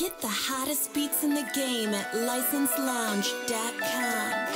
Get the hottest beats in the game at licenselounge.com.